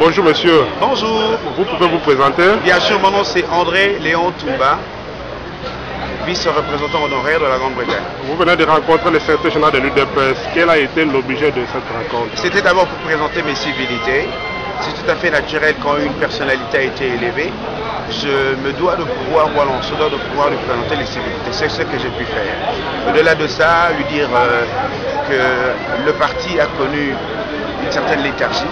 Bonjour monsieur. Bonjour. Vous pouvez vous présenter Bien sûr, mon nom c'est André Léon Toumba, vice-représentant honoraire de la Grande-Bretagne. Vous venez de rencontrer le secrétaire général de l'UDPS. Quel a été l'objet de cette rencontre? C'était d'abord pour présenter mes civilités. C'est tout à fait naturel quand une personnalité a été élevée. Je me dois de pouvoir, voilà, on se doit de pouvoir lui présenter les civilités. C'est ce que j'ai pu faire. Au-delà de ça, lui dire euh, que le parti a connu une certaine léthargie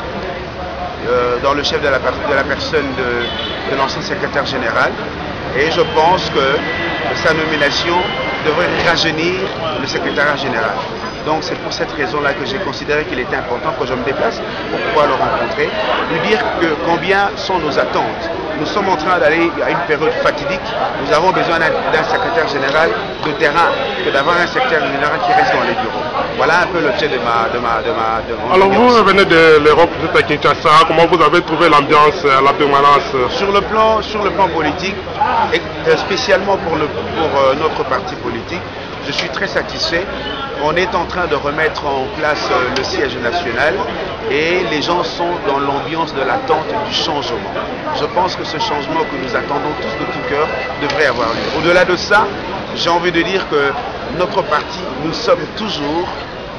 euh, dans le chef de la, personne de, l'ancien secrétaire général. Et je pense que sa nomination devrait rajeunir le secrétariat général. Donc c'est pour cette raison-là que j'ai considéré qu'il était important que je me déplace pour pouvoir le rencontrer, lui dire combien sont nos attentes. Nous sommes en train d'aller à une période fatidique. Nous avons besoin d'un secrétaire général de terrain que d'avoir un secrétaire général qui reste dans les bureaux. Voilà un peu l'objet de ma, de ma, de ma, de mon Alors vous venez de l'Europe, vous êtes à Kinshasa. Comment vous avez trouvé l'ambiance à la permanence Sur le plan, sur le plan politique, et euh, spécialement pour, le, pour euh, notre parti politique, je suis très satisfait. On est en train de remettre en place euh, le siège national et les gens sont dans l'ambiance de l'attente du changement. Je pense que ce changement que nous attendons tous de tout cœur devrait avoir lieu. Au-delà de ça, j'ai envie de dire que notre parti, nous sommes toujours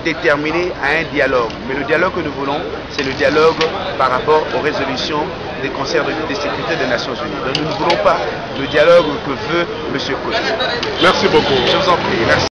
déterminés à un dialogue. Mais le dialogue que nous voulons, c'est le dialogue par rapport aux résolutions des conseils de, sécurité des Nations Unies. Donc nous ne voulons pas le dialogue que veut M. Kofi. Merci beaucoup. Je vous en prie. Merci.